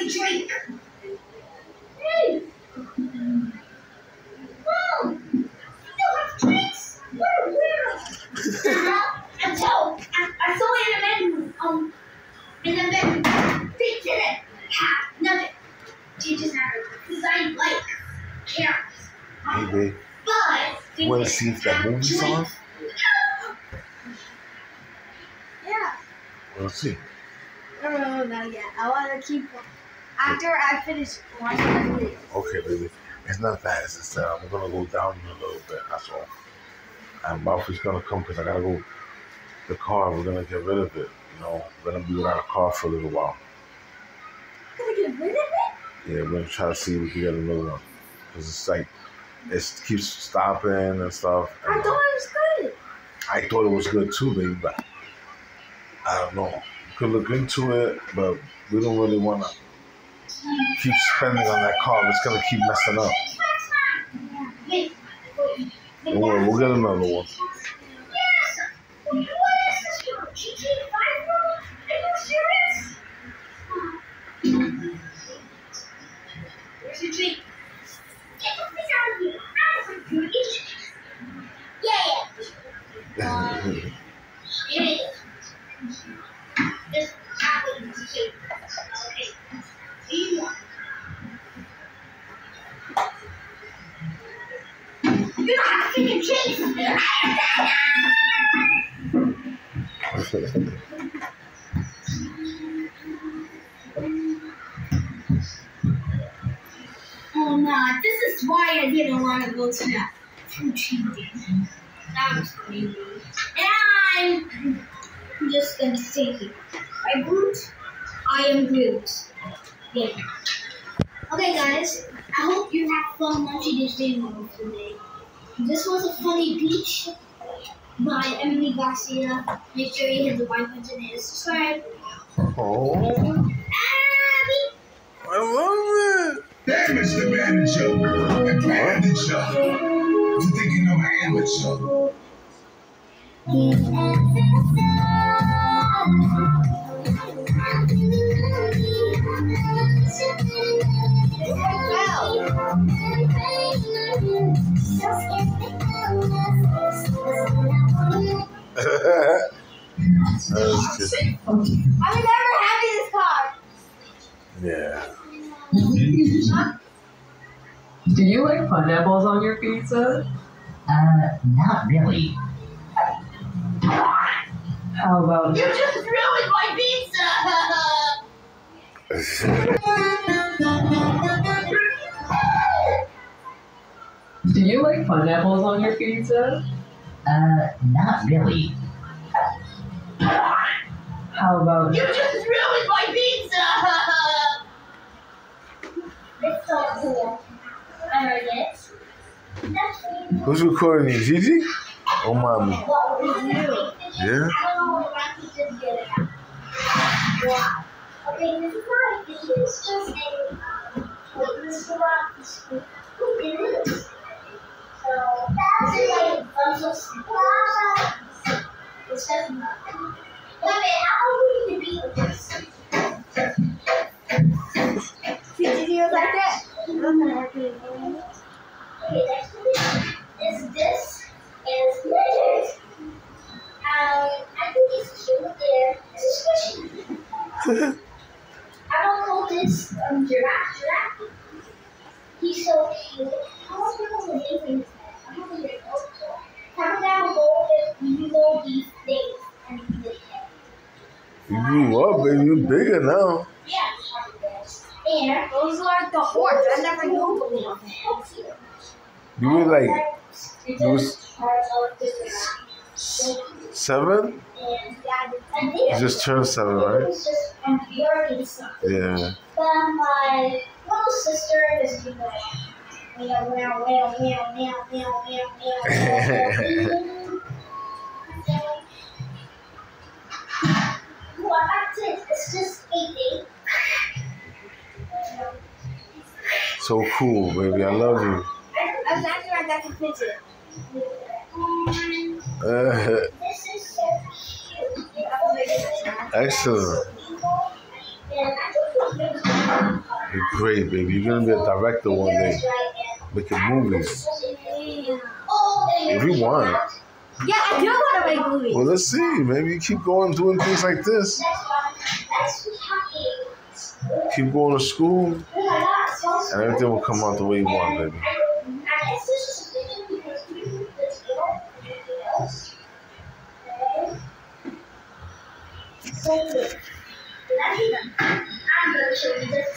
me drink. Hey. Mom, you don't have drinks. What a weirdo. and so I, I saw it in the bedroom. Um, in the bedroom. Fix it. Ha, nothing. She just had because I like carrots. Maybe. But You want to see if that movie's on? Yeah. We'll see. No, no, no, not yet. I want to keep after I finish movie. Okay, baby. It's not that. It's just that I'm gonna go down a little bit. That's all. And Buffy's gonna come because I gotta go. The car. We're gonna get rid of it. You know, we're gonna be without a car for a little while. Gonna get rid of it? Yeah, we're gonna try to see if we can get another one. Cause it's like it keeps stopping and stuff. I And, thought uh, it was good. I thought it was good too, baby, but I don't know. We could look into it, but we don't really wanna keep spending on that car. It's gonna keep messing up. Don't worry, we'll get another one. Yes. What is this? Your GTA 5 bro? Are you serious? Where's your drink? Get the fish out of here. I don't want to eat Yeah, yeah. Here it is. This is cute. Okay. Do you want? You don't have to chase. Oh no, this is why I didn't want to go to that food cheating. That was crazy. And I'm just gonna stay here. I Groot, I am Groot. Yeah. Okay guys, I hope you have fun watching this video today. This was a funny beach by Emily Garcia. Make sure you hit the like button and subscribe. oh, Abby! I love it. Damn, it's the Bandit Show. The Bandit Show. You think you know I am a show? Good. I'm never having this car. Yeah. Do you like pineapples on your pizza? Uh, not really. How about You just ruined my pizza. Do you like pineapples on your pizza? Uh, not really. How about You just ruined my pizza. It's so cool. I read it. That's me. Who's recording you, Gigi? Oh, mommy. What was you? Yeah? I don't know what my pizza's good at. Wow. Okay, this is not this is just a um, wait, this is not who did this? So that's like a bunch of supplies. It's just nothing. I don't call this It's this. um, I think is you here. I don't this um giraffe. Giraffe. He's so cute. You grew up, baby. You bigger now. Yeah, and those are the horns. I never knew them. You were like you was was part of this. seven? You just turned seven, right? was just Yorkie stuff. Yeah. But my little sister is doing meow, meow, meow, meow, meow, meow, meow, meow. It's just. So cool, baby. I love you. I'm glad I got to picture. Uh, excellent. You're great, baby. You're gonna be a director one day. Making movies. If you want. Yeah, I do want to make movies. Well, let's see. Maybe you keep going doing things like this. Keep going to school, and everything will come out the way you want, baby. I'm going to show you this.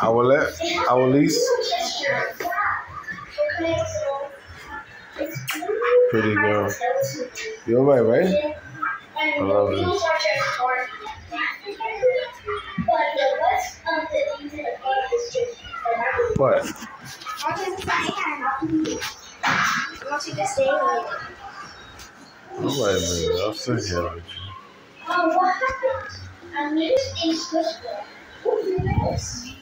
I will let I will lease. Pretty girl. You're right, right? I love it. What? All right, man. I'll sit here with you. Oh, what happened? And news is whisper. What is this?